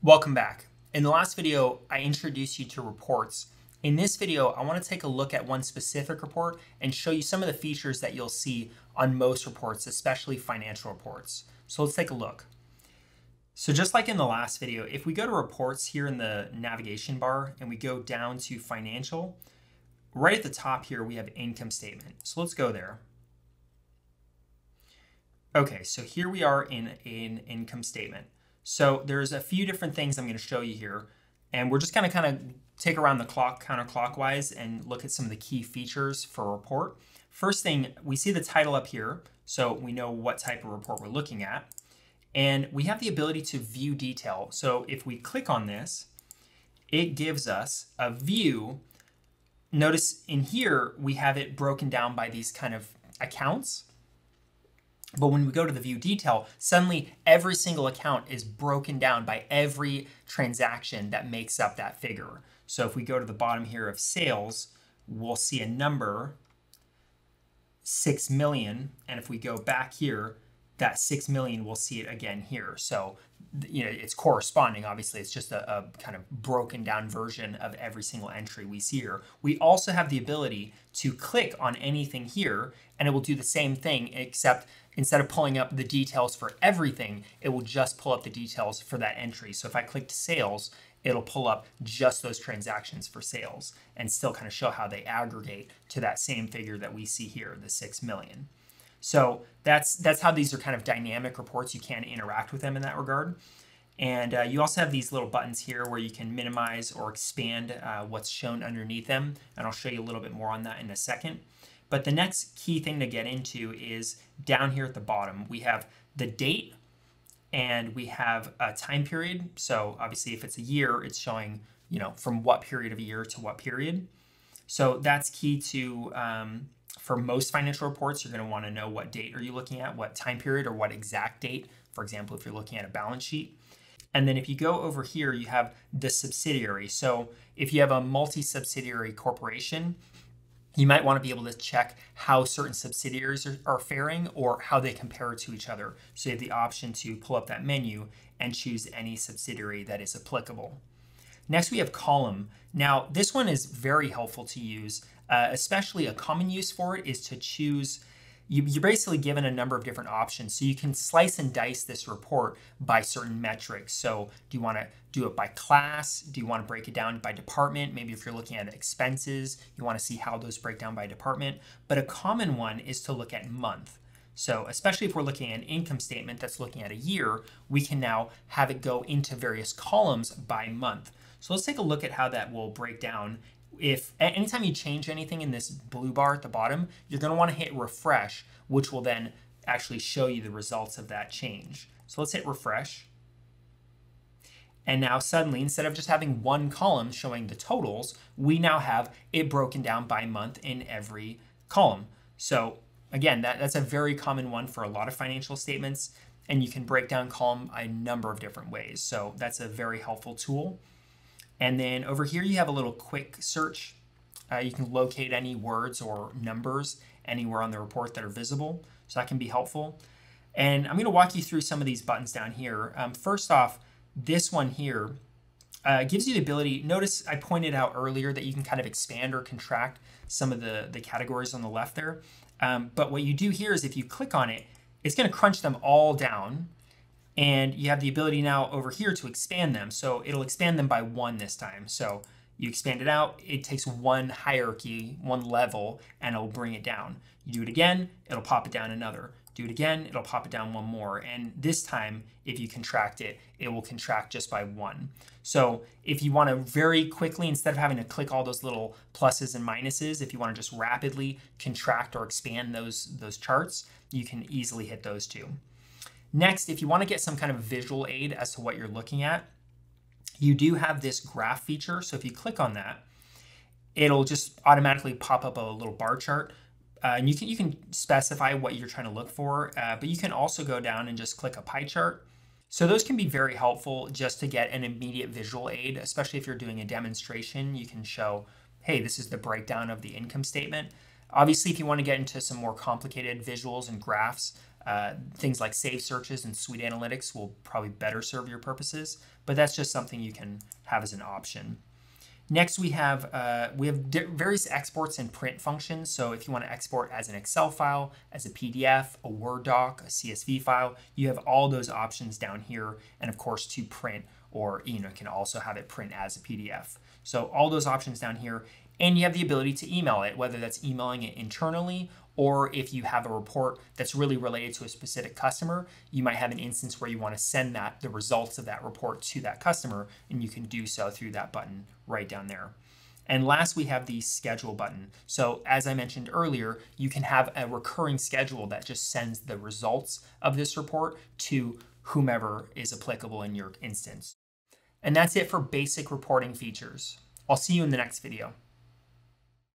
Welcome back. In the last video, I introduced you to reports. In this video, I want to take a look at one specific report and show you some of the features that you'll see on most reports, especially financial reports. So let's take a look. So just like in the last video, if we go to reports here in the navigation bar and we go down to financial, right at the top here, we have income statement. So let's go there. Okay, so here we are in an income statement. So there's a few different things I'm going to show you here, and we're just going to kind of take around the clock counterclockwise and look at some of the key features for a report. First thing, we see the title up here, so we know what type of report we're looking at. And we have the ability to view detail. So if we click on this, it gives us a view. Notice in here, we have it broken down by these kind of accounts. But when we go to the view detail, suddenly every single account is broken down by every transaction that makes up that figure. So if we go to the bottom here of sales, we'll see a number, 6 million. And if we go back here, that 6 million, we'll see it again here. So, you know, it's corresponding. Obviously, it's just a, a, kind of broken down version of every single entry we see here. We also have the ability to click on anything here and it will do the same thing, except instead of pulling up the details for everything, it will just pull up the details for that entry. So if I click sales, it'll pull up just those transactions for sales and still kind of show how they aggregate to that same figure that we see here, the 6 million. So that's that's how these are kind of dynamic reports. You can interact with them in that regard. And uh, you also have these little buttons here where you can minimize or expand uh, what's shown underneath them. And I'll show you a little bit more on that in a second. But the next key thing to get into is down here at the bottom. We have the date and we have a time period. So obviously if it's a year, it's showing, you know, from what period of a year to what period. So that's key to, um, for most financial reports, you're going to want to know what date are you looking at, what time period or what exact date. For example, if you're looking at a balance sheet. And then if you go over here, you have the subsidiary. So if you have a multi-subsidiary corporation, you might want to be able to check how certain subsidiaries are, faring or how they compare to each other. So you have the option to pull up that menu and choose any subsidiary that is applicable. Next, we have column. Now, this one is very helpful to use, uh, especially a common use for it is to choose you, are basically given a number of different options. So you can slice and dice this report by certain metrics. So do you want to do it by class? Do you want to break it down by department? Maybe if you're looking at expenses, you want to see how those break down by department. But a common one is to look at month. So especially if we're looking at an income statement that's looking at a year, we can now have it go into various columns by month. So let's take a look at how that will break down if anytime you change anything in this blue bar at the bottom, you're going to want to hit refresh, which will then actually show you the results of that change. So let's hit refresh. And now suddenly, instead of just having one column showing the totals, we now have it broken down by month in every column. So again, that, that's a very common one for a lot of financial statements, and you can break down column a number of different ways. So that's a very helpful tool. And then over here, you have a little quick search. Uh, you can locate any words or numbers anywhere on the report that are visible. So that can be helpful. And I'm going to walk you through some of these buttons down here. Um, first off, this one here uh, gives you the ability, notice I pointed out earlier that you can kind of expand or contract some of the, the categories on the left there. Um, but what you do here is if you click on it, it's going to crunch them all down and you have the ability now over here to expand them. So it'll expand them by one this time. So you expand it out, it takes one hierarchy, one level, and it'll bring it down. You do it again, it'll pop it down another. Do it again, it'll pop it down one more. And this time, if you contract it, it will contract just by one. So if you want to very quickly, instead of having to click all those little pluses and minuses, if you want to just rapidly contract or expand those, those charts, you can easily hit those two. Next, if you want to get some kind of visual aid as to what you're looking at, you do have this graph feature. So if you click on that, it'll just automatically pop up a little bar chart. Uh, and you can you can specify what you're trying to look for, uh, but you can also go down and just click a pie chart. So those can be very helpful just to get an immediate visual aid, especially if you're doing a demonstration. You can show, hey, this is the breakdown of the income statement. Obviously, if you want to get into some more complicated visuals and graphs, Uh, things like save searches and SuiteAnalytics will probably better serve your purposes, but that's just something you can have as an option. Next, we have uh, we have various exports and print functions. So if you want to export as an Excel file, as a PDF, a Word doc, a CSV file, you have all those options down here. And of course, to print or you know can also have it print as a PDF. So all those options down here, and you have the ability to email it, whether that's emailing it internally or if you have a report that's really related to a specific customer, you might have an instance where you want to send that the results of that report to that customer, and you can do so through that button right down there. And last, we have the schedule button. So as I mentioned earlier, you can have a recurring schedule that just sends the results of this report to whomever is applicable in your instance. And that's it for basic reporting features. I'll see you in the next video.